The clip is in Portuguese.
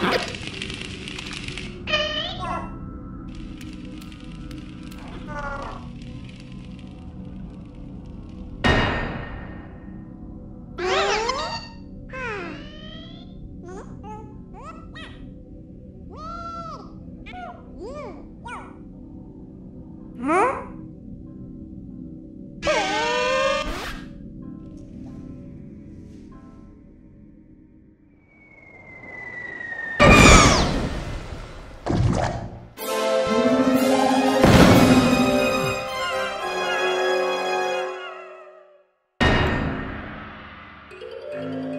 Ha ha ha! Música